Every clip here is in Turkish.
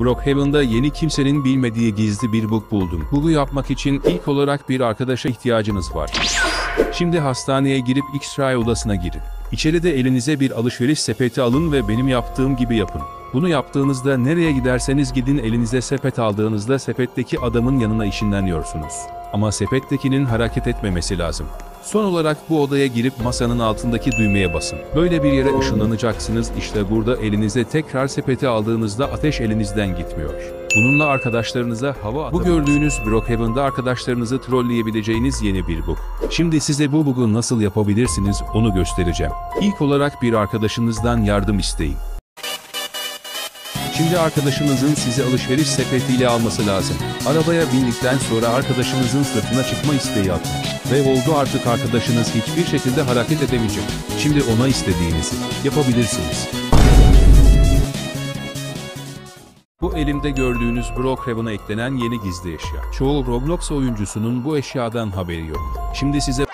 Brookhaven'da yeni kimsenin bilmediği gizli bir bug buldum. Bug'u yapmak için ilk olarak bir arkadaşa ihtiyacınız var. Şimdi hastaneye girip X-ray odasına girin. İçeride elinize bir alışveriş sepeti alın ve benim yaptığım gibi yapın. Bunu yaptığınızda nereye giderseniz gidin elinize sepet aldığınızda sepetteki adamın yanına işinleniyorsunuz. Ama sepettekinin hareket etmemesi lazım. Son olarak bu odaya girip masanın altındaki düğmeye basın. Böyle bir yere ışınlanacaksınız işte burada elinize tekrar sepeti aldığınızda ateş elinizden gitmiyor. Bununla arkadaşlarınıza hava atabilirsiniz. Bu gördüğünüz Brookhaven'da arkadaşlarınızı trolleyebileceğiniz yeni bir bug. Şimdi size bu bug'u nasıl yapabilirsiniz onu göstereceğim. İlk olarak bir arkadaşınızdan yardım isteyin. Şimdi arkadaşınızın sizi alışveriş sepetiyle alması lazım. Arabaya bindikten sonra arkadaşınızın sırtına çıkma isteği atın. Ve oldu artık arkadaşınız hiçbir şekilde hareket edemeyecek. Şimdi ona istediğinizi yapabilirsiniz. Bu elimde gördüğünüz Brookhaven'a eklenen yeni gizli eşya. Çoğu Roblox oyuncusunun bu eşyadan haberi yok. Şimdi size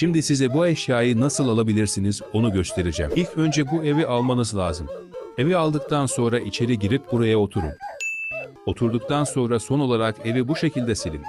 Şimdi size bu eşyayı nasıl alabilirsiniz onu göstereceğim. İlk önce bu evi almanız lazım. Evi aldıktan sonra içeri girip buraya oturun. Oturduktan sonra son olarak evi bu şekilde silin.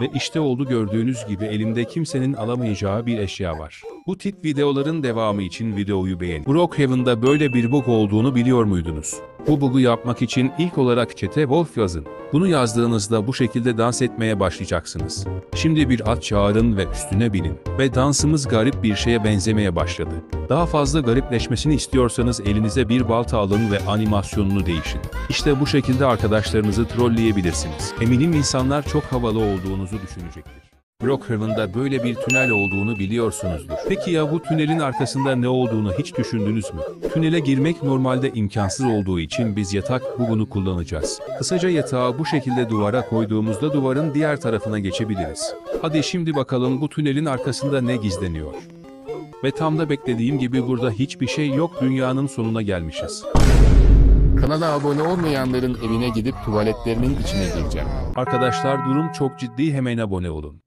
Ve işte oldu gördüğünüz gibi elimde kimsenin alamayacağı bir eşya var. Bu tip videoların devamı için videoyu beğenin. Brookhaven'da böyle bir bug olduğunu biliyor muydunuz? Bu bug'u yapmak için ilk olarak chat'e Wolf yazın. Bunu yazdığınızda bu şekilde dans etmeye başlayacaksınız. Şimdi bir at çağırın ve üstüne binin. Ve dansımız garip bir şeye benzemeye başladı. Daha fazla garipleşmesini istiyorsanız elinize bir balta alın ve animasyonunu değişin. İşte bu şekilde arkadaşlarınızı trolleyebilirsiniz. Eminim insanlar çok havalı olduğunuzu düşünecektir. Brookhaven'da böyle bir tünel olduğunu biliyorsunuzdur. Peki ya bu tünelin arkasında ne olduğunu hiç düşündünüz mü? Tünele girmek normalde imkansız olduğu için biz yatak bugunu kullanacağız. Kısaca yatağı bu şekilde duvara koyduğumuzda duvarın diğer tarafına geçebiliriz. Hadi şimdi bakalım bu tünelin arkasında ne gizleniyor? Ve tam da beklediğim gibi burada hiçbir şey yok dünyanın sonuna gelmişiz. Kanala abone olmayanların evine gidip tuvaletlerinin içine gireceğim. Arkadaşlar durum çok ciddi hemen abone olun.